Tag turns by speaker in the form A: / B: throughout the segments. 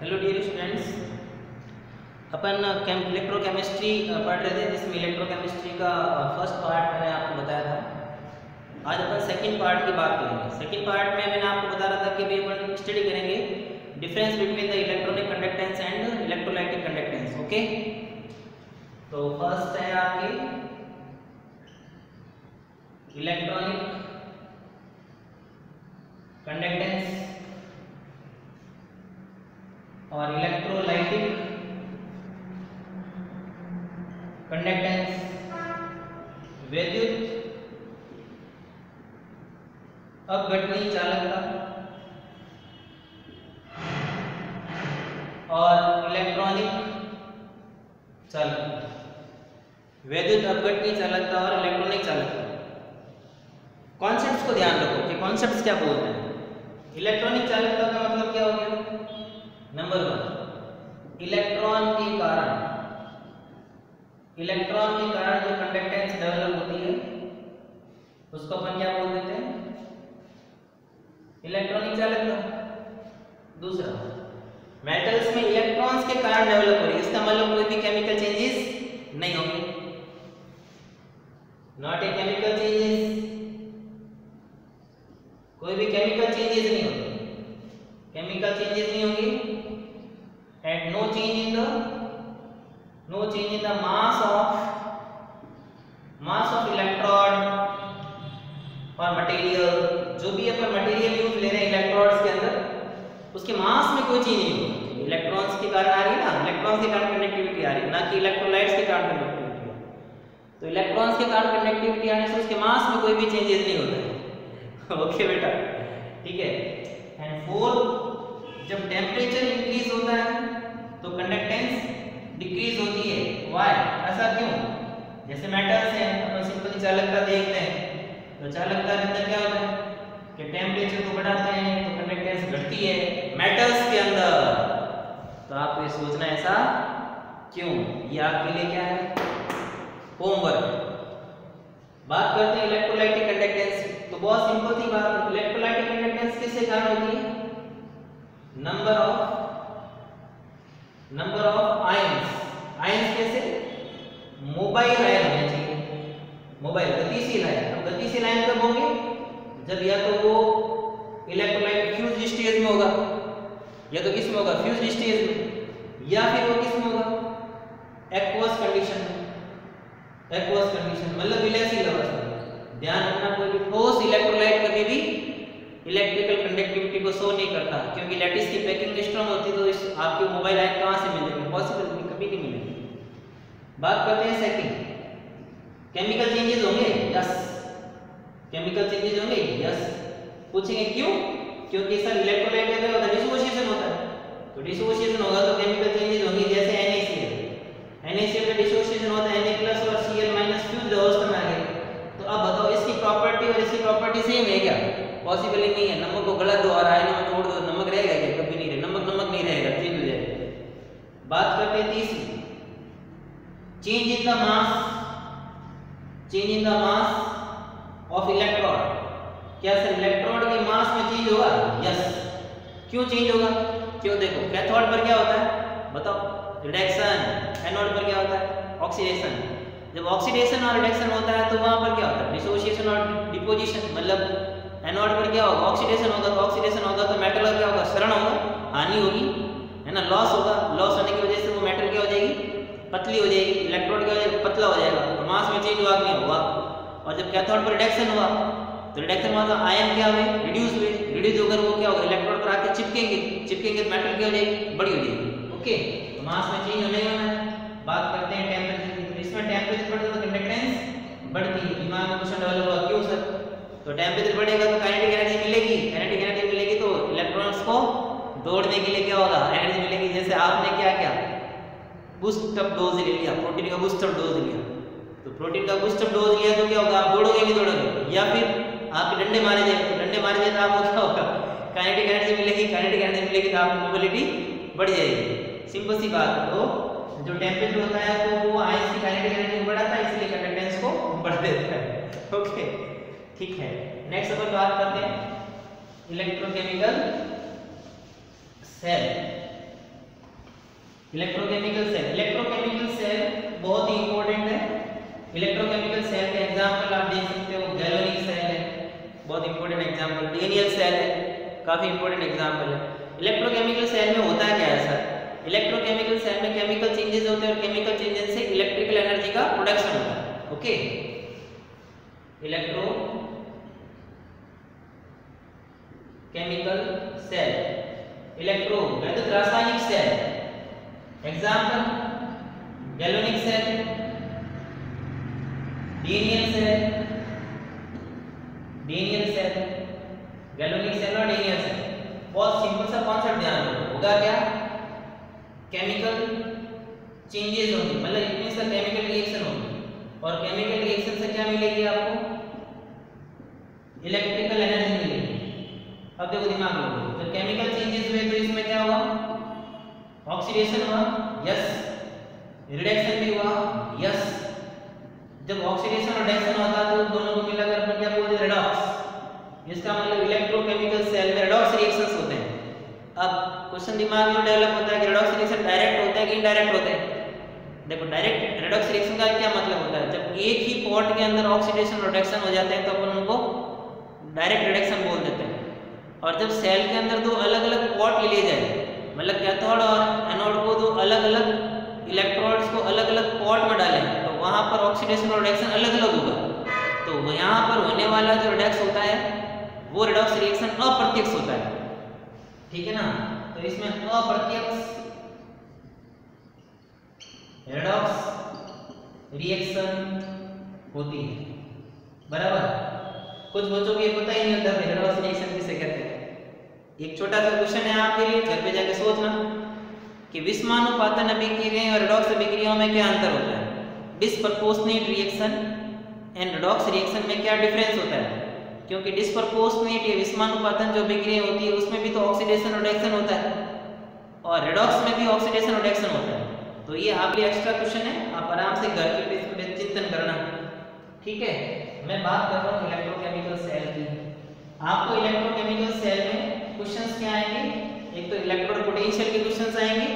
A: Hello dear students अपन electrochemistry पढ़ रहे थे, जिसमें इलेक्ट्रोकेमिस्ट्री का फ़र्स्ट पार्ट मैंने आपको बताया था। आज अपन सेकंड पार्ट की बात करेंगे। सेकंड पार्ट में मैंने आपको बता रहा था कि भाई अपन स्टडी करेंगे difference between the electronic conductance and electrolytic conductance okay तो फ़र्स्ट है आपकी इलेक्ट्रॉनिक कंडक्टेंस और इलेक्ट्रोलाइटिक कंडक्टेंस विद्युत अपघटनी चालकता और इलेक्ट्रॉनिक चालकता। विद्युत अपघटनी चालकता और इलेक्ट्रॉनिक चालकता। कॉन्सेप्ट्स को ध्यान रखो कि कॉन्सेप्ट्स क्या बोलते हैं। इलेक्ट्रॉनिक चालकता का मतलब क्या हो गया? नंबर वन इलेक्ट्रॉन के कारण। इलेक्ट्रॉन के कारण जो कंडक्टेंस डेवलप होती है, उसको अपन क्या बोल देते हैं? इलेक्ट्रॉनिक चालकता दूसरा मेटल्स में इलेक्ट्रॉन्स के कारण डेवलप हो रही है। इसका मतलब कोई भी केमिकल चेंजेस नहीं होंगे। नॉट ए केमिकल चेंजेस कोई भी केमिकल चेंजेस नहीं होंगे। केमिकल चेंजेस नहीं होंगे। And no change in the, no change in the mass of mass of electron और मटेरियल जो भी अपन मटेरियल यूज़ ले रहे हैं इलेक्ट्रॉन्स के अंदर, उसके मास में कोई चेंज नहीं होगी इलेक्ट्रॉन्स के कारण आ रही है ना? इलेक्ट्रॉन्स के कारण कंडक्टिविटी आ रही है। ना कि इलेक्ट्रोलाइट्स के कारण कंडक्टिविटी तो इलेक्ट्रॉन्स के कारण कंडक्टिविटी आने से उसके मास में कोई भी चेंजेस नहीं होता है। ओके बेटा। ठीक है? एंड फोर जब टेम्परेचर इंक्रीज होता है तो कंडक्टेंस डिक्रीज होती है। व्हाई ऐसा क्यों? जैसे मेटल्स हैं अपन सिंपल चालकता देखते हैं। तो चालकता के अंदर क्या होता है? कि टेम्परेचर को बढ़ाते हैं तो कंडक्टेंस घटती है मेटल्स के अंदर। तो आपको ये सोचना ऐसा क्यों? ये आपके लिए क्या है? होमवर्क बात करते हैं इलेक्ट्रोलाइटिक कंडक्टेंस तो बहुत सिंपल सी बात इलेक्ट्रोलाइटिक कंडक्टेंस किससे कारण होती है? Number of number of ions ions कैसे? मोबाइल आयन होने चाहिए। मोबाइल गतिशील आयन अब गतिशील आयन कब होंगे? जब या तो वो इलेक्ट्रोलाइट फ्यूज स्टेज में होगा, या तो किसमें होगा? फ्यूज स्टेज में। या फिर वो किसमें होगा एक्वस कंडीशन एक्वस कंडीशन मतलब विलयशील अवस्था ध्यान रखना, कोई भी ठोस इलेक्ट्रोलाइट कभी भी इलेक्ट्रिकल कंडक्टिविटी को शो नहीं करता, क्योंकि लैटिस की पैकिंग स्ट्रॉन्ग होती तो इस आपके मोबाइल आयन कहाँ से मिलेंगे? पॉसिबल नहीं, कभी नहीं मिलेंगे। बात करते हैं सेकंड केमिकल चेंजेस होंगे? यस केमिकल चेंजेस होंगे? यस पूछेंगे क्यों? क्योंकि सर इलेक्ट्रोलाइट क्या होता डिसोसिएशन होता है। तो डिसोसिएशन होगा तो केमिकल चेंजेस होंगे, जैसे NaCl NaCl का डिसोसिएशन होता है Na+ और Cl- फ्यूज्ड अवस्था में आ गया तो अब बताओ इसकी प्रॉपर्टी और इसकी प्रॉपर्टी सेम है क्या पॉसिबल ही नहीं है नमक को गला दो और आयनों में तोड़ दो नमक रहेगा क्या कभी नहीं रहेगा नमक नमक नहीं रहेगा चेंज हो जाएगा बात करते हैं तीसरी change in the mass change in the mass of electron क्या सर इलेक्ट्रॉन के मास में चेंज होगा यस क्यों चेंज होगा? क्यों? देखो कैथोड पर क्या होता है? बताओ। रिडक्शन एनोड पर क्या होता है? ऑक्सीडेशन जब ऑक्सीडेशन और रिडक्शन होता है तो वहाँ पर क्या होता है? डिसोसिएशन और डिपोजिशन मतलब एनोड पर क्या होगा? ऑक्सीडेशन होगा तो ऑक्सीडेशन होगा तो मेटल का क्या होगा? शरण होगा, हानि होगी, है ना? लॉस होगा। लॉस होने की वजह से वो मेटल क्या हो जाएगी? पतली हो जाएगी। इलेक्ट्रोड क्या हो जाएगा? पतला हो जाएगा। तो मास में चेंज हुआ नहीं होगा और जब कैथोड पर रिडक्शन हुआ तो रिडक्शन हुआ तो आयन क्या हुए? रिड्यूस हुए। रिड्यूस होकर वो क्या होगा? इलेक्ट्रोड पर आके चिपकेंगे। चिपकेंगे तो मेटल क्या हो जाएगी? बड़ी हो जाएगी। ओके तो मास में चेंज होने होना है बात करते हैं टेम्परेचर की। तो इसमें टेम्परेचर बढ़ता तो कंडक्टेंस बढ़ती है। दिमाग में क्वेश्चन डेवलप हुआ, क्यों सर? तो टेम्परेचर बढ़ेगा तो काइनेटिक एनर्जी मिलेगी। काइनेटिक एनर्जी मिलेगी तो इलेक्ट्रॉन्स को दौड़ने के लिए क्या होगा? एनर्जी मिलेगी। जैसे आपने क्या क्या? बूस्ट अप डोज ले लिया। प्रोटीन का बूस्ट अप डोज लिया। तो प्रोटीन का बूस्ट अप डोज लिया तो क्या होगा? आप दौड़ोगे नहीं दौड़ोगे? या फिर आपके डंडे मारे जाए तो डंडे मारे जाए तो आपको क्या होगा? काइनेटिक एनर्जी मिलेगी काइनेटिक एनर्जी मिलेगी तो आपकी मोबिलिटी बढ़ जाएगी। सिंपल सी बात है तो जो टेम्परेचर होता है तो वो आयंस की काइनेटिक एनर्जी को बढ़ाता है, इसलिए कंडक्टेंस को बढ़ा देता है। ओके ठीक है। नेक्स्ट अपन बात करते हैं इलेक्ट्रोकेमिकल सेल इलेक्ट्रोकेमिकल सेल बहुत ही इंपॉर्टेंट है इलेक्ट्रोकेमिकल सेल के एग्जांपल आप देख सकते हो गैलोनिक सेल है बहुत इंपॉर्टेंट एग्जांपल सेल है। काफ़ी इंपॉर्टेंट एग्ज़ाम्पल है। इलेक्ट्रोकेमिकल सेल में होता है क्या है सर इलेक्ट्रोकेमिकल सेल में केमिकल चेंजेस होते हैं और केमिकल चेंजेस से इलेक्ट्रिकल एनर्जी का प्रोडक्शन होता है। Okay electrochemical cell electro वैद्युत रासायनिक cell example galvanic cell Daniell cell Daniell cell और डेनियल सेल बहुत सिंपल सा कॉन्सेप्ट ध्यान रखो। होगा क्या? केमिकल चेंजेस होंगे। मतलब इट मींस केमिकल रिएक्शन होगी। और केमिकल रिएक्शन से क्या मिलेगी आपको? इलेक्ट्रिकल एनर्जी मिलेगी। अब देखो दिमाग लगाओ जब केमिकल चेंजेस हुए तो इसमें क्या हुआ? ऑक्सीडेशन हुआ। यस रिडक्शन भी हुआ। यस जब ऑक्सीडेशन और रिडक्शन होता है तो दोनों को मिलाकर अपन क्या बोलते हैं? रेडॉक्स इसका मतलब इलेक्ट्रोकेमिकल सेल में रेडॉक्स रिएक्शंस होते हैं। अब क्वेश्चन दिमाग में डेवलप होता है कि रेडॉक्स रिएक्शन डायरेक्ट होते हैं कि इनडायरेक्ट होते हैं? देखो डायरेक्ट रेडॉक्स रिएक्शन का क्या मतलब होता है? जब एक ही पॉट के अंदर ऑक्सीडेशन रिडक्शन हो जाते हैं तो अपन उनको डायरेक्ट रिडक्शन बोल देते हैं। और जब सेल के अंदर दो अलग अलग पॉट ले लिए जाए मतलब कैथोड और एनोड को दो अलग अलग इलेक्ट्रोड्स को अलग अलग पॉट में डालें तो वहाँ पर ऑक्सीडेशन और रिडक्शन अलग अलग होगा। तो यहाँ पर होने वाला जो रिडक्स होता है वो रिडॉक्स रिएक्शन अप्रत्यक्ष होता है। ठीक है ना? तो इसमें अप्रत्यक्ष रिडॉक्स रिएक्शन होती है। बराबर? कुछ बच्चों को ये पता ही नहीं होता रिडॉक्स रिएक्शन किसे कहते हैं। एक छोटा सा क्वेश्चन है आपके लिए, घर पे जाके सोचना कि विस्मानुपातन अभिक्रिया और रिडॉक्स अभिक्रियाओं में क्या अंतर होता है? Disproportionate reaction and redox reaction में क्या डिफरेंस होता है? क्योंकि डिस्प्रपोर्शनेट या विस्मानुपातन जो विक्रिया होती है, उसमें भी तो ऑक्सीडेशन रिडक्शन होता है। और रेडॉक्स में भी ऑक्सीडेशन रिडक्शन होता है। तो ये आपके एक्स्ट्रा क्वेश्चन है, आप आराम से घर के पे चिंतन करना। ठीक है? मैं बात कर रहा हूँ इलेक्ट्रोकेमिकल सेल की। आपको इलेक्ट्रोकेमिकल सेल में क्वेश्चंस क्या आएँगे? एक तो इलेक्ट्रोड पोटेंशियल के क्वेश्चंस आएँगे,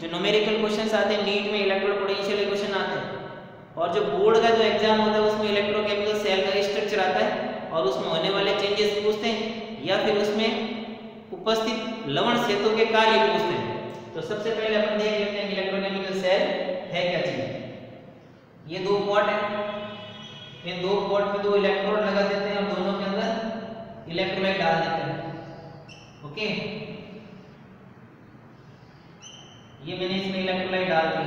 A: जो न्यूमेरिकल क्वेश्चंस आते हैं नीट में इलेक्ट्रोड पोटेंशियल के क्वेश्चन आते हैं। और जो बोर्ड का जो एग्ज़ाम होता है, उसमें इलेक्ट्रोकेमिकल सेल का स्ट्रक्चर आता है। और उसमें होने वाले चेंजेस पूछते हैं, या फिर उसमें उपस्थित लवण सेतु के कार्य पूछते हैं। तो सबसे पहले अपन देख लेते हैं इलेक्ट्रोकेमिकल सेल है क्या चीज़। ये दो पॉट है। इन दो पॉट में दो इलेक्ट्रोड लगा देते हैं और दोनों के अंदर इलेक्ट्रोलाइट डाल देते हैं। ओके? ये मैंने इसमें इलेक्ट्रोलाइट डाल दी।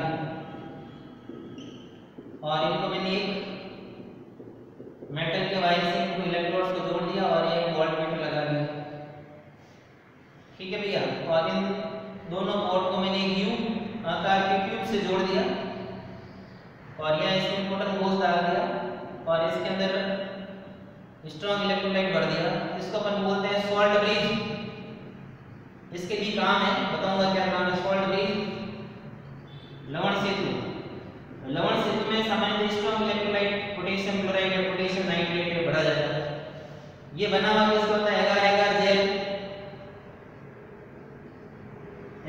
A: और इनको मैंने एक मेटल के वायर से इनको इलेक्ट्रोड्स को जोड़ दिया और ये वोल्ट मीटर लगा दिया। ठीक है भैया? और इन दोनों बोर्ड को मैंने एक यू आकार के ट्यूब से जोड़ दिया और यह इसमें कॉटन गोस डाल दिया और इसके अंदर स्ट्रॉन्ग इलेक्ट्रोलाइट भर दिया। इसको अपन बोलते हैं सॉल्ट ब्रिज इसके भी काम है, बताऊँगा क्या काम है सॉल्ट ब्रिज लवण सेतु। लवण सेतु में सामान्य स्ट्रॉन्ग इलेक्ट्रोलाइट पोटेशियम क्लोराइड या पोटेशियम नाइट्रेट में भरा जाता है। ये बना हुआ किसका होता है? एगार एगार जेल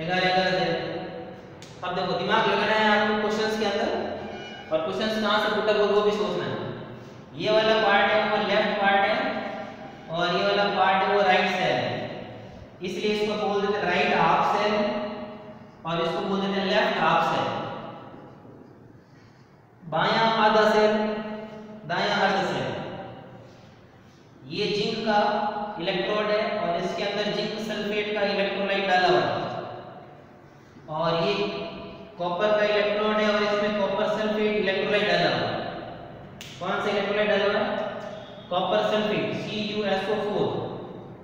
A: एगार एगार जेल अब देखो, दिमाग लगाना है आपको क्वेश्चंस के अंदर? और क्वेश्चंस कहाँ से पुट वो भी सोचना है। ये वाला पार्ट है वो लेफ़्ट पार्ट है और ये वाला पार्ट है वो राइट सेल है। इसलिए इसको बोल देते राइट हाफ़ सेल और इसको बोल देते लेफ़्ट हाफ़ सेल बायां आधा सेल, दाया अर्ध से ये जिंक का इलेक्ट्रोड है और इसके अंदर जिंक सल्फेट का इलेक्ट्रोलाइट डाला हुआ है। और ये कॉपर का इलेक्ट्रोड है और इसमें कॉपर सल्फेट इलेक्ट्रोलाइट डाला हुआ है। कौन सा इलेक्ट्रोलाइट डाला हुआ है? Copper sulphate CuSO4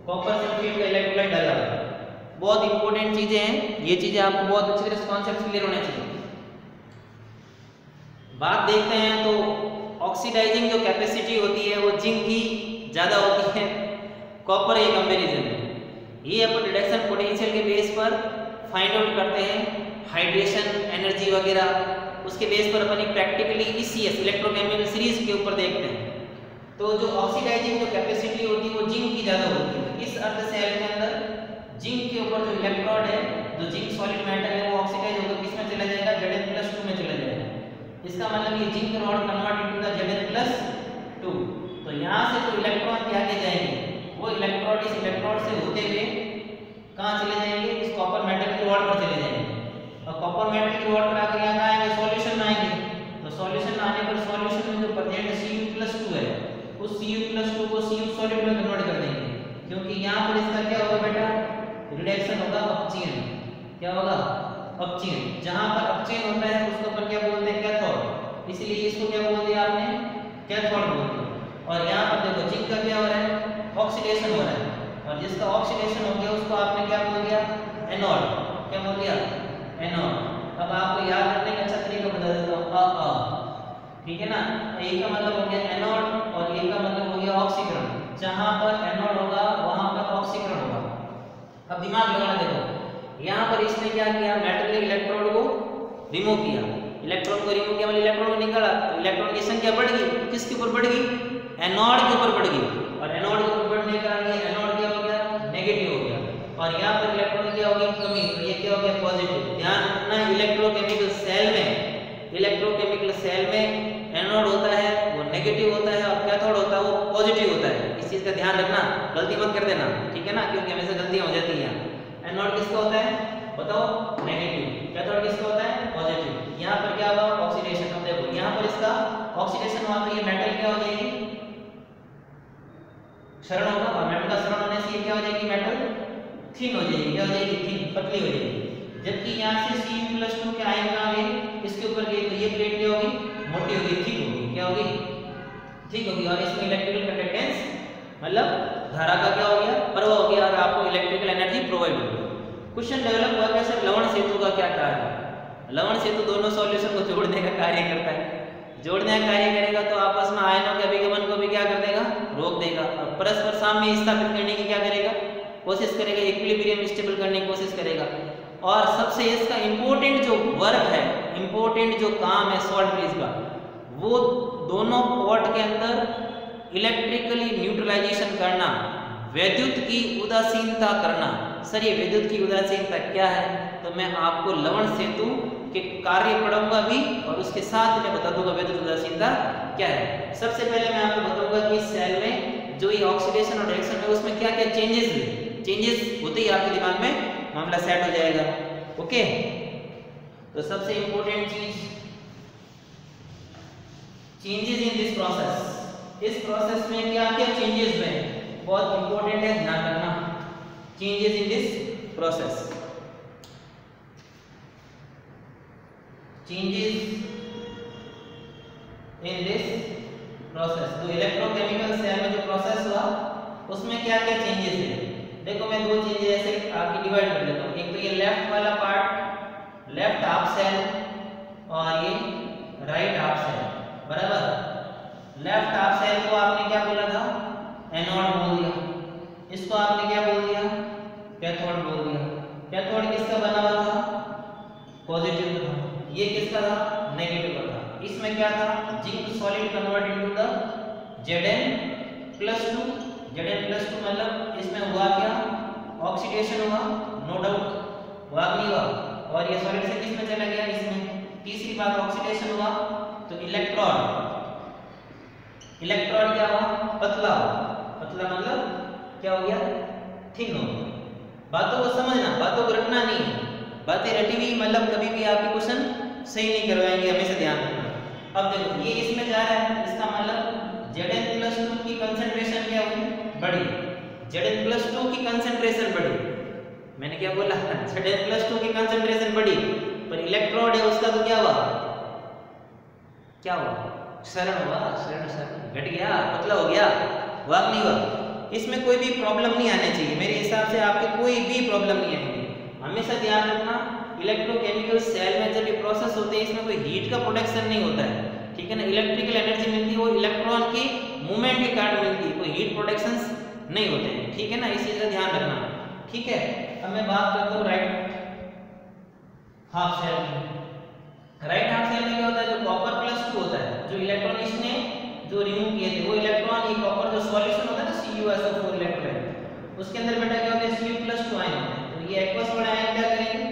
A: copper sulphate का इलेक्ट्रोलाइट डाला हुआ है। बहुत इंपॉर्टेंट चीज़ें हैं। ये चीज़ें आपको बहुत अच्छी तरह से कॉन्सेप्ट क्लियर होने चाहिए। बात देखते हैं तो ऑक्सीडाइजिंग जो कैपेसिटी होती है, वो जिंक की ज़्यादा होती है कॉपर के कंपेरिजन में। ये अपन रिडक्शन पोटेंशियल के बेस पर फाइंड आउट करते हैं हाइड्रेशन एनर्जी वगैरह। उसके बेस पर अपन प्रैक्टिकली ईसीएस इलेक्ट्रोकेमिकल सीरीज़ के ऊपर देखते हैं। तो जो ऑक्सीडाइजिंग जो कैपेसिटी होती है, वो जिंक की ज़्यादा होती है। इस अर्थ सेल के अंदर जिंक के ऊपर जो इलेक्ट्रॉड है, जो जिंक सॉलिड मेटल है, वो ऑक्सीडाइज होकर किस इसका मतलब ये zinc rod convert into the Zn plus 2 तो यहाँ से जो इलेक्ट्रॉन क्या के जाएँगे, वो इलेक्ट्रॉन इस इलेक्ट्रोड से होते हुए कहाँ चले जाएँगे? इस कॉपर मेटल की रॉड पर चले जाएँगे। और कॉपर मेटल की रॉड पर आकर यहाँ आएँगे सॉल्यूशन में आएँगे। तो सॉल्यूशन आने पर सॉल्यूशन में जो प्रेजेंट Cu2 है, उस Cu2 को Cu सॉलिड में कन्वर्ट कर देंगे। क्योंकि यहाँ पर इसका क्या होगा बेटा? रिडक्शन होगा अपचयन क्या होगा? अपचयन। जहाँ पर अपचयन होता है, उसको अपन क्या बोलते हैं? कैथोड। इसलिए इसको क्या बोल दिया आपने? कैथोड बोल दिया। और यहाँ पर देखो, जिंक का क्या हो रहा है? ऑक्सीडेशन हो रहा है। और जिसका ऑक्सीडेशन हो गया, उसको आपने क्या बोल दिया? एनोड। क्या बोल दिया? एनोड। अब आपको याद रखने का अच्छा तरीका बता देता हूँ। अ अ। ठीक है ना? ए का मतलब हो गया एनोड और ए का मतलब हो गया ऑक्सीकरण। जहाँ पर एनोड होगा, वहाँ पर ऑक्सीकरण होगा। अब दिमाग लगाना देखो। यहाँ पर इसने क्या किया? मेटल के इलेक्ट्रॉन को रिमूव किया। इलेक्ट्रॉन को रिमूव किया इलेक्ट्रॉन को निकाला तो इलेक्ट्रॉन की संख्या बढ़ गई। किसके ऊपर बढ़ गई? एनोड के ऊपर बढ़ गई। और एनोड के ऊपर बढ़ने के कारण ये एनोड क्या हो गया? नेगेटिव हो गया। और यहाँ पर इलेक्ट्रॉन क्या होगी? कमी तो ये क्या हो गया? पॉजिटिव ध्यान रखना इलेक्ट्रोकेमिकल सेल में इलेक्ट्रोकेमिकल सेल में एनोड होता है, वो नेगेटिव होता है, और कैथोड होता है, वो पॉजिटिव होता है। इस चीज़ का ध्यान रखना, गलती मत कर देना। ठीक है ना? क्योंकि हमेशा गलतियाँ हो जाती हैं एनोड किसका होता है? बताओ नेगेटिव कैथोड किसका होता है? पॉजिटिव यहाँ पर क्या होगा? ऑक्सीडेशन अब देखो, यहाँ पर इसका ऑक्सीडेशन हुआ तो ये मेटल क्या हो जाएगी? क्षरण होगा। और मेटल का क्षरण होने से ये क्या हो जाएगी? मेटल थिन हो जाएगी। क्या हो जाएगी? थिन पतली हो जाएगी। जबकि यहाँ से Cu+2 के आयन कहाँ गए इसके ऊपर गए तो ये प्लेट क्या होगी? मोटी होगी थिक होगी। क्या होगी? ठीक होगी। और इसमें इलेक्ट्रिकल कंडक्टेंस मतलब धारा का क्या हो गया? प्रवाह हो गया। और आपको इलेक्ट्रिकल एनर्जी प्रोवाइड होगी क्वेश्चन डेवलप हुआ कैसे? लवण सेतु का क्या कार्य? लवण सेतु दोनों सॉल्यूशन को जोड़ने का कार्य करता है। जोड़ने का कार्य करेगा तो आपस में आयनों के अभिगमन को भी क्या कर देगा? रोक देगा। और परस्पर साम्य स्थापित करने की क्या करेगा? कोशिश करेगा इक्विलिब्रियम स्टेबल करने की कोशिश करेगा। और सबसे इसका इंपॉर्टेंट जो वर्क है इंपॉर्टेंट जो काम है सॉल्ट ब्रिज का, वो दोनों पॉट के अंदर इलेक्ट्रिकली न्यूट्रलाइजेशन करना, वैद्युत की उदासीनता करना सर, ये विद्युत की उदासीनता क्या है? तो मैं आपको लवण सेतु के कार्य पढ़ाऊँगा भी और उसके साथ मैं बता दूँगा विद्युत उदासीनता क्या है। सबसे पहले मैं आपको बताऊँगा कि सेल में जो ये ऑक्सीडेशन और रिएक्शन है, उसमें क्या क्या चेंजेस हुए चेंजेस होते ही आपके दिमाग में मामला सेट हो जाएगा। ओके तो सबसे इंपॉर्टेंट चीज़ चेंजेस इन दिस प्रोसेस इस प्रोसेस में क्या क्या चेंजेस हुए बहुत इंपॉर्टेंट है, ध्यान रखना। Changes in this process. Changes in this process. तो इलेक्ट्रोकेमिकल सेल में जो प्रोसेस हुआ, उसमें क्या क्या चेंजेस है? देखो मैं दो चीज़ें ऐसे आपकी डिवाइड कर देता हूँ। एक तो ये लेफ़्ट वाला पार्ट लेफ़्ट हाफ़ सेल और ये राइट हाफ़ सेल बराबर? लेफ़्ट हाफ़ सेल को आपने क्या बोला था? एनोड बोल दिया। इसको आपने क्या बोल दिया? कैथोड किसका बना हुआ था? पॉजिटिव था। ये किसका था? नेगेटिव था। इसमें क्या था? Zinc solid convert into the Zn plus two Zn plus two मतलब इसमें हुआ क्या? ऑक्सीडेशन हुआ। नो डाउट हुआ नहीं हुआ? और ये सॉलिड से किसमें चला गया? इसमें। तीसरी बात ऑक्सीडेशन हुआ। तो इलेक्ट्रॉन इलेक्ट्रॉन क्या हुआ? पतला हुआ। पतला मतलब क्या हो गया? थिन हो गया। बातों को समझना, बातों को रटना नहीं बातें रटी हुई मतलब कभी भी आपके क्वेश्चन सही नहीं करवाएँगे, हमेशा ध्यान रखना। अब देखो, ये इसमें जा रहा है, इसका मतलब Zn प्लस टू की कंसेंट्रेशन क्या हुई? बढ़ी। Zn प्लस टू की कंसेंट्रेशन बढ़ी। मैंने क्या बोला? Zn प्लस टू की कंसेंट्रेशन बढ़ी। पर इलेक्ट्रोड है, उसका तो क्या हुआ? क्या हुआ? शरण हुआ शरण शरण घट गया, पतला हो गया। हुआ नहीं हुआ। इसमें कोई भी प्रॉब्लम नहीं आनी चाहिए। मेरे हिसाब से आपके कोई भी प्रॉब्लम नहीं आएगी। हमेशा ध्यान रखना इलेक्ट्रोकेमिकल सेल में जब ये प्रोसेस होते हैं, इसमें कोई हीट का प्रोडक्शन नहीं होता है। ठीक है ना? इलेक्ट्रिकल एनर्जी मिलती है, वो इलेक्ट्रॉन की मूवमेंट के कारण मिलती है। कोई हीट प्रोडक्शन नहीं होते हैं। ठीक है ना? इस चीज़ का ध्यान रखना। ठीक है? अब मैं बात करता हूँ राइट हाफ़ सेल की। राइट हाफ़ सेल में क्या होता है? जो कॉपर प्लस टू होता है, जो इलेक्ट्रॉन इसने जो रिमूव किए थे, वो इलेक्ट्रॉन ये कॉपर जो सॉल्यूशन होता है ना CuSO4 इलेक्ट्रोलाइट उसके अंदर बेटा क्या होता है? Cu+2 आयन होते हैं। तो ये एक्वस वाले आयन क्या करेंगे?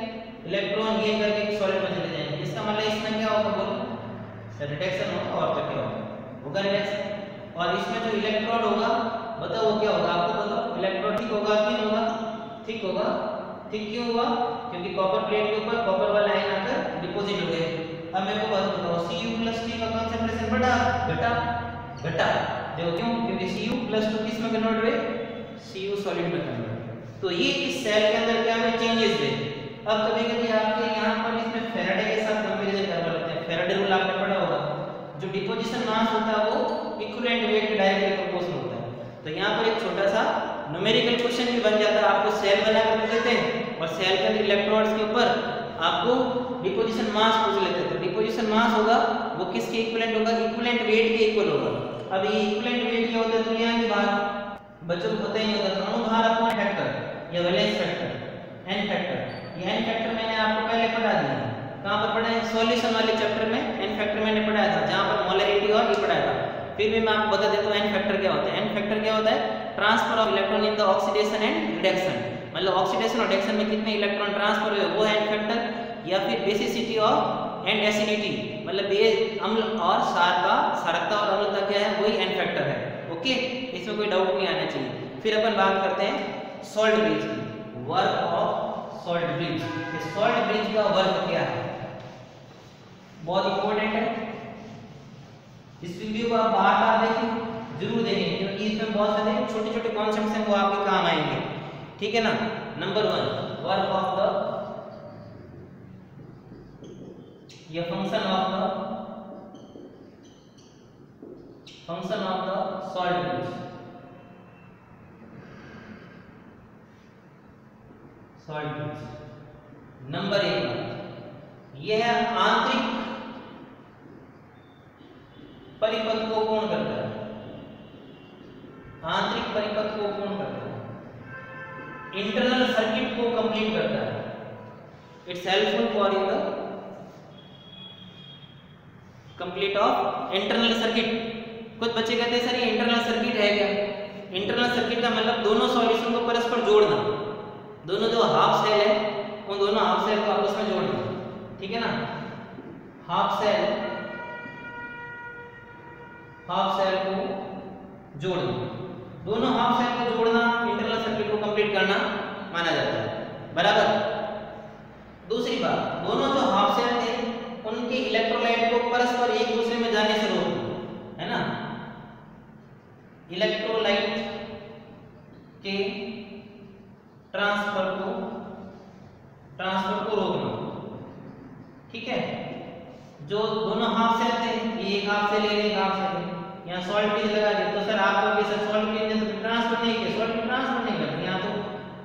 A: इलेक्ट्रॉन गेन करके सॉलिड में चले जाएँगे। इसका मतलब इसमें क्या होगा बोलो? रिडक्शन होगा और तो क्या होगा? होगा रिडक्शन और इसमें जो इलेक्ट्रोड होगा, बताओ वो क्या होगा? आपको बताओ। इलेक्ट्रोड ठीक होगा कि नहीं होगा? ठीक होगा। ठीक क्यों हुआ? क्योंकि कॉपर प्लेट के ऊपर कॉपर वाला आयन आकर डिपॉजिट हो गए अब मेरे को बात बताओ। Cu T का कंसंट्रेशन बढ़ा घटा घटा। देखो क्यों? क्योंकि Cu टू किसमें कन्वर्ट हुए? Cu सॉलिड में कन्वर्ट तो ये इस सेल के अंदर क्या में चेंजेस हुए। अब कभी कभी आपके यहाँ पर इसमें फेराडे के साथ कंपैरिजन करवा लेते हैं। फेराडे रूल आपने पढ़ा होगा। जो डिपोजिशन मास होता है वो इक्विवेलेंट वेट के डायरेक्टली प्रोपोर्शनल होता है। तो यहाँ पर एक छोटा सा न्यूमेरिकल क्वेश्चन भी बन जाता है। आपको सेल बना कर देते हैं और सेल के अंदर इलेक्ट्रोड्स के ऊपर आपको डिपोजिशन मास पूछ लेते हैं। तो डिपोजिशन मास होगा, वो किसके इक्विवेलेंट होगा? इक्विवेलेंट वेट के इक्वल होगा। अब ये इक्विवेलेंट वेट क्या होता है यहाँ की बात? बच्चों को पता ही नहीं होता अणु भार अपॉन फैक्टर या वैलेंस फैक्टर एन फैक्टर ये एन फैक्टर मैंने आपको पहले पढ़ा दिया। कहाँ पर पढ़ा है? सॉल्यूशन वाले चैप्टर में एन फैक्टर मैंने पढ़ाया था, जहाँ पर मोलरिटी और ये पढ़ाया था। फिर भी मैं आपको बता देता हूँ एन फैक्टर क्या होता है? एन फैक्टर क्या होता है? Transfer of electron in the oxidation and reduction मतलब ऑक्सीडेशन और रिडक्शन में कितने इलेक्ट्रॉन ट्रांसफ़र हुए, वो है एन फैक्टर या फिर बेसिसिटी और एंड एसिडिटी मतलब बेस अम्ल और क्षार का क्षारकता और अम्लता क्या है, वही एन फैक्टर है ओके इसमें कोई डाउट नहीं आना चाहिए। फिर अपन बात करते हैं सॉल्ट ब्रिज की work of salt bridge salt bridge का वर्क क्या है? बहुत इंपॉर्टेंट है। इस वीडियो को आप बार बार देखें, ज़रूर देखें, क्योंकि इसमें बहुत सारे छोटे छोटे कॉन्सेप्ट्स हैं, वो आपके काम आएँगे। ठीक है ना? Number one work of the ये function of the function of the salt bridge salt number एक यह है आंतरिक परिपथ को कौन करता है। आंतरिक परिपथ को कौन करता है। इंटरनल सर्किट को कंप्लीट करता है। It's helpful for in the complete of internal circuit कुछ बच्चे कहते हैं, सर, ये इंटरनल सर्किट है क्या? इंटरनल सर्किट का मतलब दोनों सॉल्यूशन को परस्पर जोड़ना। दोनों जो हाफ़ सेल है, उन दोनों हाफ़ सेल को आपस में जोड़ना। ठीक है ना? हाफ़ सेल हाफ़ सेल को जोड़ना। दोनों हाफ़ सेल को जोड़ना इंटरनल सर्किट को कंप्लीट करना माना जाता है। बराबर? दूसरी बात, दोनों जो हाफ़ सेल थे उनके इलेक्ट्रोलाइट को परस्पर एक दूसरे में जाने से रोक है ना? इलेक्ट्रोलाइट के ट्रांसफ़र को ट्रांसफ़र को रोकना। ठीक है? जो दोनों हाफ़ सेल थे एक हाफ़ सेल ले एक हाफ़ सेल यहाँ सॉल्ट ब्रिज लगा दिया तो सर आप कहोगे सर सॉल्ट ने तो ट्रांसफ़र नहीं किया सॉल्ट ट्रांसफ़र नहीं करता यहाँ तो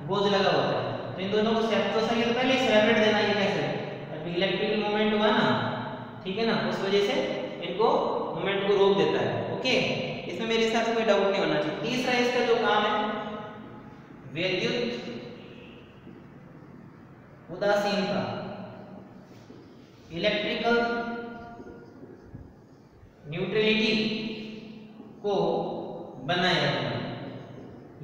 A: बोझ लगा होता है। तो इन दोनों को सेप तो ये तो पहले सेपरेट देना ये इलेक्ट्रिकल मूवमेंट हुआ ना, ठीक है ना? उस वजह से इनको मूवमेंट को रोक देता है ओके इसमें मेरे हिसाब से कोई डाउट नहीं होना चाहिए। तीसरा इसका जो काम है, विद्युत उदासीनता इलेक्ट्रिकल न्यूट्रलिटी को बनाए रखना।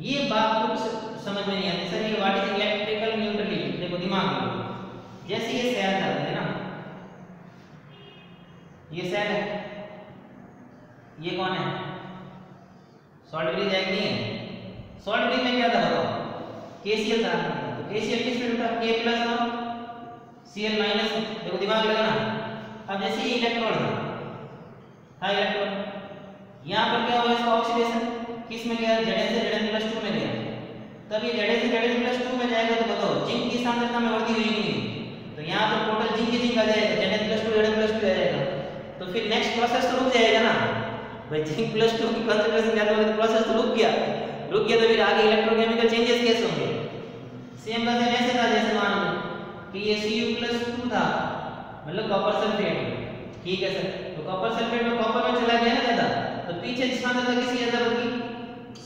A: ये बात कुछ समझ में नहीं आती। सर, ये व्हाट इज़ इलेक्ट्रिकल न्यूट्रलिटी देखो, दिमाग में जैसे ये सेल था है ना? ये सेल है। ये कौन है? सॉल्ट ब्रिज है नहीं है? सॉल्ट ब्रिज में क्या था बताओ? केसीएल था। KCl किसमें होता K प्लस और Cl माइनस देखो दिमाग लगाना। अब जैसे ये इलेक्ट्रॉन है। हाँ इलेक्ट्रॉन यहाँ पर क्या हुआ? इसका ऑक्सीडेशन किसमें गया? Zn से Zn प्लस टू में गया। तब ये Zn से Zn प्लस टू में जाएगा तो बताओ, जिंक की सांद्रता में वृद्धि हुई नहीं तो यहाँ पर टोटल ही जिंक आ जाएगा Zn plus two Zn plus two आ जाएगा। तो फिर नेक्स्ट प्रोसेस तो रुक जाएगा ना। भाई, जिंक प्लस टू की कंसंट्रेशन ज़्यादा होगी तो प्रोसेस तो रुक गया। रुक गया तो फिर आगे इलेक्ट्रोकेमिकल चेंजेस कैसे होंगे? सेम वैसे ऐसे था जैसे मान लो कि ये Cu प्लस टू था मतलब कॉपर सल्फेट ठीक है सर तो कॉपर सल्फेट में कॉपर में चला गया ना ज़्यादा तो पीछे सांद्रता किसकी ज़्यादा बदली?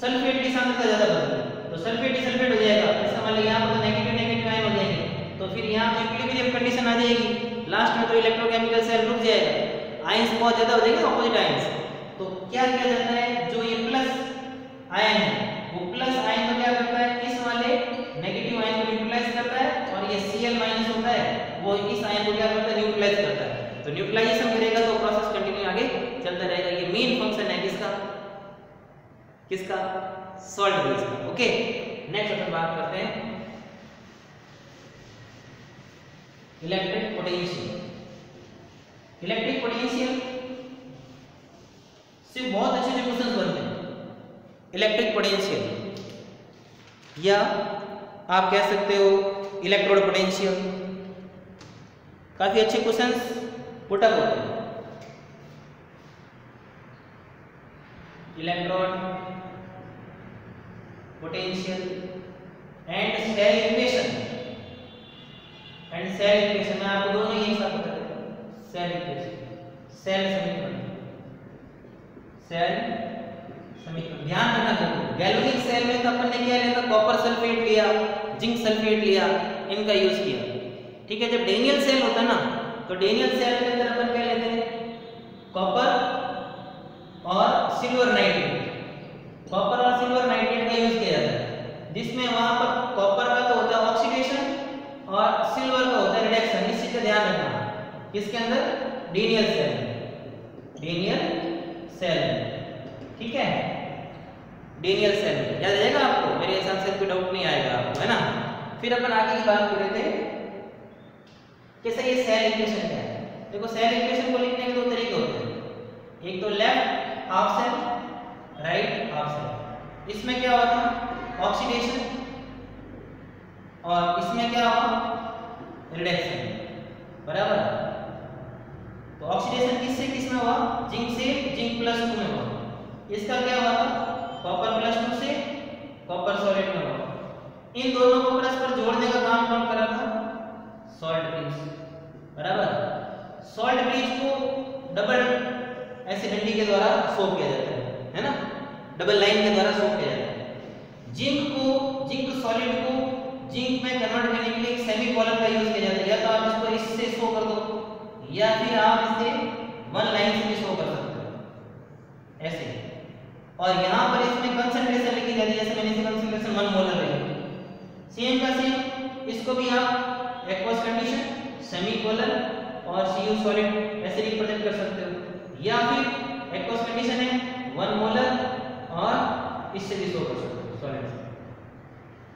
A: सल्फेट की सांद्रता ज़्यादा बदली। तो सल्फेट ही सल्फेट हो जाएगा। इसका मतलब यहाँ पर नेगेटिव नेगेटिव आयन हो जाएँगे। तो फिर यहाँ तो इक्विलिब्रियम कंडीशन आ जाएगी लास्ट में तो इलेक्ट्रोकेमिकल सेल रुक जाएगा। आयंस बहुत ज़्यादा हो जाएँगे ऑपोजिट आयंस तो क्या किया जाता है? जो ये प्लस आयन है, वो प्लस आयन को क्या करता है? इस वाले नेगेटिव आयन को न्यूट्रलाइज करता है और ये Cl माइनस होता है, वो इस आयन को क्या करता है? न्यूट्रलाइज करता है। तो न्यूट्रलाइजेशन करेगा तो प्रोसेस कंटिन्यू आगे चलता रहेगा। ये मेन फ़ंक्शन है किसका? किसका? सॉल्ट बेस का। ओके नेक्स्ट अपन बात करते हैं। इलेक्ट्रिक पोटेंशियल इलेक्ट्रिक पोटेंशियल से बहुत अच्छे अच्छे क्वेश्चन बनते हैं। इलेक्ट्रिक पोटेंशियल या आप कह सकते हो इलेक्ट्रोड पोटेंशियल काफ़ी अच्छे क्वेश्चन पुटअप होते हैं। Electrode potential and cell equation and cell equation मैं आपको दोनों ही एक साथ बता देता हूँ। सेल इक्वेशन सेल समीकरण। सेल समीकरण। ध्यान दोनों गैल्वेनिक सेल में तो अपन ने क्या लिया था? कॉपर सल्फेट लिया जिंक सल्फेट लिया, इनका यूज़ किया। ठीक है, जब डेनियल सेल होता ना तो डेनियल सेल के अंदर अपन क्या लेते हैं? कॉपर और सिल्वर नाइट्रेट कॉपर और किसके अंदर? डेनियल सेल डेनियल सेल ठीक है? डेनियल सेल याद रहेगा आपको? मेरे हिसाब से कोई डाउट नहीं आएगा आपको, है ना? फिर अपन आगे की बात कर थे कैसे ये सेल इक्वेशन क्या है? देखो सेल इक्वेशन को लिखने के दो तरीके होते हैं। एक तो left half cell right half cell इसमें क्या होता है ऑक्सीडेशन और इसमें क्या हुआ? रिडक्शन बराबर? ऑक्सीडेशन किससे किसमें हुआ? जिंक से जिंक प्लस टू में हुआ। इसका क्या हुआ था? कॉपर प्लस टू से कॉपर सॉलिड में हुआ। इन दोनों को परस्पर जोड़ने का काम कौन कर रहा था? सॉल्ट ब्रिज बराबर? सॉल्ट ब्रिज को डबल ऐसे डंडी के द्वारा सोप किया जाता है है ना? डबल लाइन के द्वारा सोप किया जाता है। जिंक को, जिंक सॉलिड को जिंक में कन्वर्ट करने के लिए एक सेमीकोलन का यूज़ किया जाता है। या तो आप इसको इससे शो कर दो, या फिर आप इसे वन लाइन से भी शो कर सकते हो ऐसे और यहाँ पर इसमें कंसंट्रेशन लिखी जाती है, जैसे मैंने इसे कंसंट्रेशन वन मोलर रही सेम का सेम इसको भी आप एक्वस कंडीशन सेमीकोलन और सीयू सॉलिड ऐसे रिप्रेजेंट कर सकते हो। या फिर एक्वस कंडीशन है वन मोलर और इससे भी शो कर सकते हो सॉलिड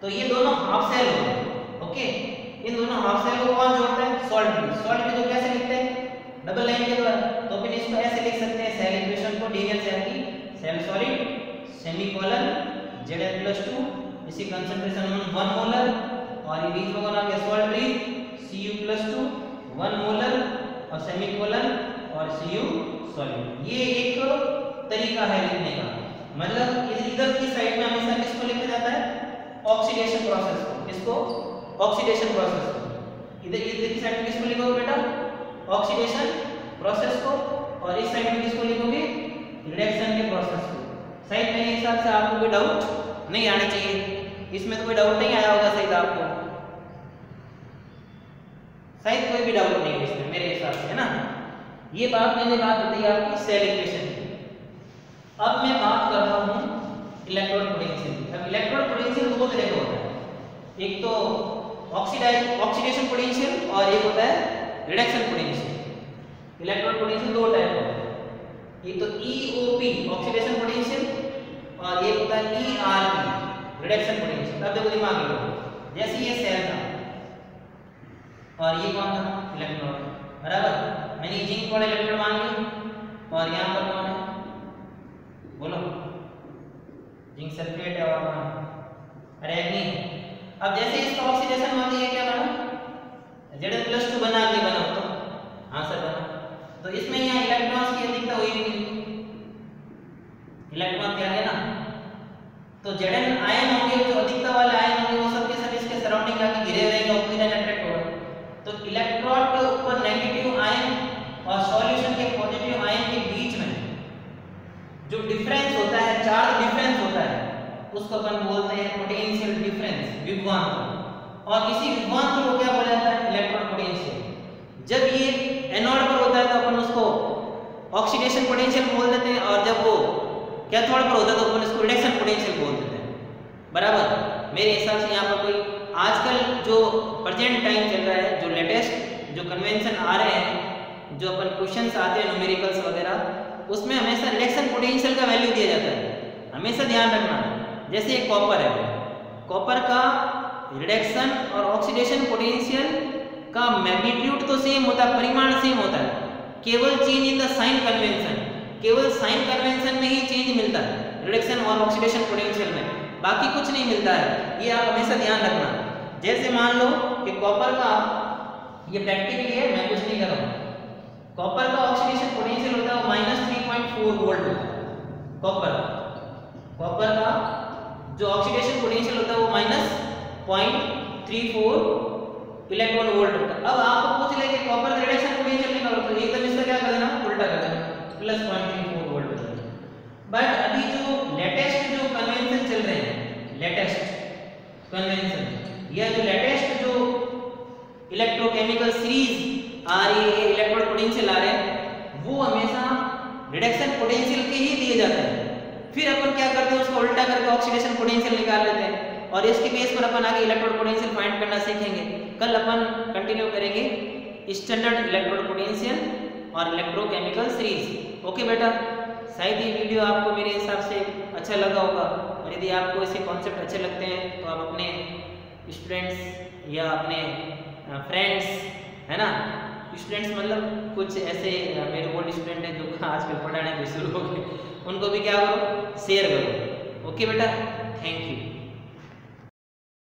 A: तो ये दोनों हाफ़ सेल होते हैं ओके इन दोनों हाफ़ सेल को कौन जोड़ता है? सॉल्ट सॉल्ट ब्रिज को कैसे लिखते हैं? डबल लाइन के द्वारा। तो फिर इसको ऐसे लिख सकते हैं सेल इक्वेशन को डीएल सेल की सेल सॉलिड सेमीकोलन Zn+2 इसी कंसंट्रेशन वन मोलर और ये बीच में कौन आ गया? Salt bridge Cu+2 one molar और सेमीकोलन और Cu सॉलिड ये एक तरीका है लिखने का। मतलब इधर की साइड में हमेशा किसको लिखा जाता है? ऑक्सीडेशन प्रोसेस को। किसको? ऑक्सीडेशन प्रोसेस को। इधर इधर की साइड में किसको लिखोगे बेटा? ऑक्सीडेशन प्रोसेस को और इस साइड में किसको लिखोगे? रिडक्शन के प्रोसेस को। शायद मेरे हिसाब से आपको कोई डाउट नहीं आना चाहिए। इसमें तो कोई डाउट नहीं आया होगा शायद आपको। शायद कोई भी डाउट नहीं है इसमें, मेरे हिसाब से, है ना? ये बात मैंने बात बताई आपकी सेल इक्वेशन की। अब मैं बात कर रहा हूँ इलेक्ट्रॉन पोटेंशियल अब इलेक्ट्रॉन पोटेंशियल दो तरह का होता है। एक तो ऑक्सीडाइज ऑक्सीडेशन पोटेंशियल और एक होता है रिडक्शन पोटेंशियल इलेक्ट्रॉन पोटेंशियल दो टाइप होता है। एक तो ईओपी ऑक्सीडेशन पोटेंशियल और एक होता है ईआरपी रिडक्शन पोटेंशियल अब देखो दिमाग लगाओ जैसे ये सेल था, और ये कौन था? इलेक्ट्रॉन बराबर? मैंने जिंक वाला इलेक्ट्रॉन मान लिया। और यहाँ पर कौन है? बोलो। जिंक सल्फेट है और कौन अरे नहीं अब जैसे इसका ऑक्सीडेशन हुआ तो ये क्या बना जेड प्लस टू बना नहीं बना तो हाँ सर बना तो इसमें यहाँ इलेक्ट्रॉन्स की अधिकता हुई नहीं क्या है ना। तो जेडन आयन होंगे, जो अधिकता वाले आयन होंगे, वो सब के सब इसके सराउंडिंग आके घिरे रहेंगे ऑक्सीजन अट्रैक्ट होगा तो इलेक्ट्रॉन के ऊपर नेगेटिव आयन और सॉल्यूशन के पॉजिटिव आयन के बीच में जो डिफरेंस होता है चार्ज डिफरेंस होता है, उसको अपन बोलते हैं पोटेंशियल डिफरेंस विभवांतर और इसी विभवांतर को क्या बोला जाता है? इलेक्ट्रॉन पोटेंशियल जब ये एनोड पर होता है तो अपन उसको ऑक्सीडेशन पोटेंशियल बोल देते हैं, और जब वो कैथोड पर होता है तो अपन इसको रिडक्शन पोटेंशियल बोल देते हैं। बराबर? मेरे हिसाब से यहाँ पर कोई आजकल जो प्रजेंट टाइम चल रहा है, जो लेटेस्ट जो कन्वेंशन आ रहे हैं, जो अपन क्वेश्चंस आते हैं न्यूमेरिकल्स वगैरह, उसमें हमेशा रिडक्शन पोटेंशियल का वैल्यू दिया जाता है। हमेशा ध्यान रखना। जैसे एक कॉपर है। कॉपर का रिडक्शन और ऑक्सीडेशन पोटेंशियल का मैग्नीट्यूड तो सेम होता है, परिमाण सेम होता है। केवल change in the sign convention केवल साइन कन्वेंशन में ही चेंज मिलता है। रिडक्शन और ऑक्सीडेशन पोटेंशियल में। बाकी कुछ नहीं मिलता है। ये आप हमेशा ध्यान रखना। जैसे मान लो कि कॉपर का, ये प्रैक्टिकली है मैं कुछ नहीं कर रहा हूँ। कॉपर का ऑक्सीडेशन पोटेंशियल होता है minus three point four volt copper copper का जो ऑक्सीडेशन पोटेंशियल होता है, वो minus point three four electron volt होता है। अब आपको पूछ ले कि कॉपर का रिडक्शन पोटेंशियल निकालो तो एकदम इसका क्या कर देना? उल्टा कर देना। Plus point three four volt but अभी जो लेटेस्ट जो कन्वेंशन चल रहे हैं लेटेस्ट कन्वेंशन या जो लेटेस्ट जो इलेक्ट्रोकेमिकल सीरीज़ आ रही है इलेक्ट्रोड पोटेंशियल आ रहे हैं, वो हमेशा रिडक्शन पोटेंशियल के ही दिए जाते हैं। फिर अपन क्या करते हैं, उसको उल्टा करके ऑक्सीडेशन पोटेंशियल निकाल लेते हैं और इसके बेस पर अपन आगे इलेक्ट्रोड पोटेंशियल फाइंड करना सीखेंगे। कल अपन कंटिन्यू करेंगे स्टैंडर्ड इलेक्ट्रोड पोटेंशियल और इलेक्ट्रोकेमिकल सीरीज़ ओके बेटा? शायद ये वीडियो आपको मेरे हिसाब से अच्छा लगा होगा और यदि आपको ऐसे कॉन्सेप्ट अच्छे लगते हैं तो आप अपने स्टूडेंट्स या अपने फ्रेंड्स है ना? स्टूडेंट्स मतलब कुछ ऐसे मेरे ओल्ड स्टूडेंट हैं जो आजकल पढ़ाने भी शुरू हो गए। उनको भी क्या करो? शेयर करो। ओके बेटा? Thank you